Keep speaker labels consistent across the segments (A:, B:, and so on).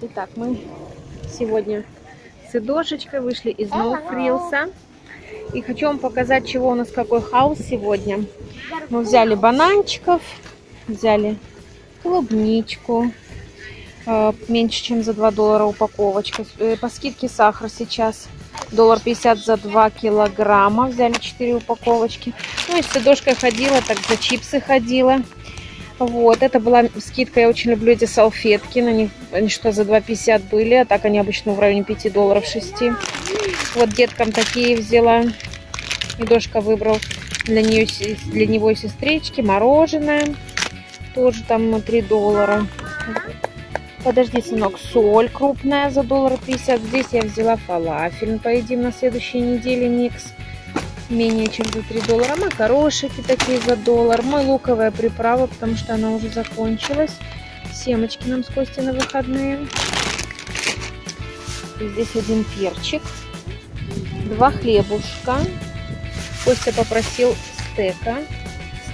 A: Итак, мы сегодня с Идошечкой вышли из Ноуфрилса. И хочу вам показать, чего у нас какой хаос сегодня. Мы взяли бананчиков, взяли клубничку, э, меньше чем за 2 доллара упаковочка. Э, по скидке сахар сейчас доллар 50 за 2 килограмма. Взяли 4 упаковочки. Ну и с Идошкой ходила, так за чипсы ходила. Вот, это была скидка, я очень люблю эти салфетки, на них они что за 2,50 были, а так они обычно в районе 5 долларов 6. Вот деткам такие взяла, и дошка выбрал для, нее, для него сестрички, мороженое, тоже там 3 доллара. Подожди, сынок, соль крупная за доллар 50, здесь я взяла фалафель, поедим на следующей неделе микс менее чем за 3 доллара. Макарошики такие за доллар. Мой луковая приправа, потому что она уже закончилась. Семочки нам с Костей на выходные. И здесь один перчик. Два хлебушка. Костя попросил стека.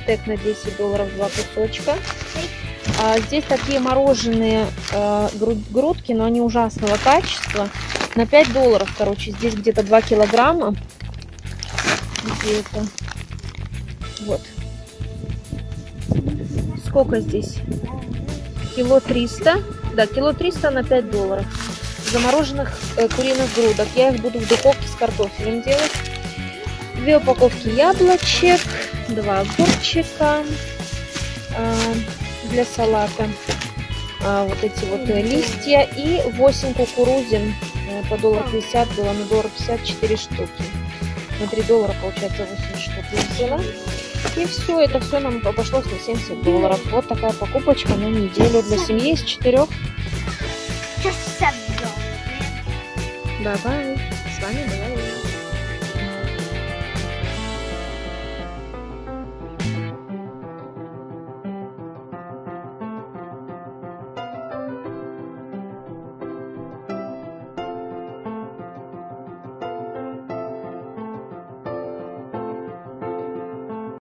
A: Стек на 10 долларов, два кусочка. А здесь такие мороженые э, грудки, но они ужасного качества. На 5 долларов, короче, здесь где-то 2 килограмма где это. Вот. Сколько здесь? Кило 300. Да, кило 300 на 5 долларов. Замороженных э, куриных грудок. Я их буду в духовке с картофелем делать. Две упаковки яблочек. Два огурчика э, для салата. Э, вот эти вот э, листья. И 8 кукурузин э, по доллар 50 было на доллар 54 штуки на 3 доллара, получается, 8 штук взяла. И все, это все нам обошлось на 70 долларов. Вот такая покупочка на неделю для семьи из четырех. Давай, с вами была